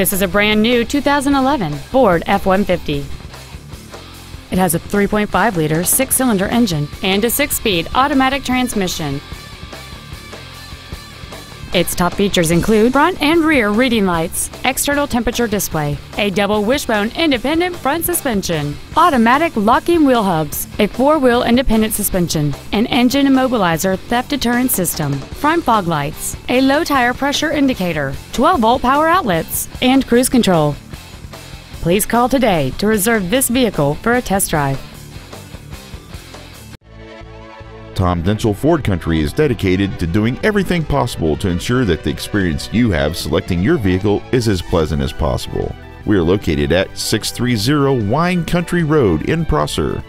This is a brand new 2011 Ford F-150. It has a 3.5 liter six cylinder engine and a six speed automatic transmission. Its top features include front and rear reading lights, external temperature display, a double wishbone independent front suspension, automatic locking wheel hubs, a four-wheel independent suspension, an engine immobilizer theft deterrent system, front fog lights, a low tire pressure indicator, 12-volt power outlets, and cruise control. Please call today to reserve this vehicle for a test drive. Tom Denchel Ford Country is dedicated to doing everything possible to ensure that the experience you have selecting your vehicle is as pleasant as possible. We are located at 630 Wine Country Road in Prosser.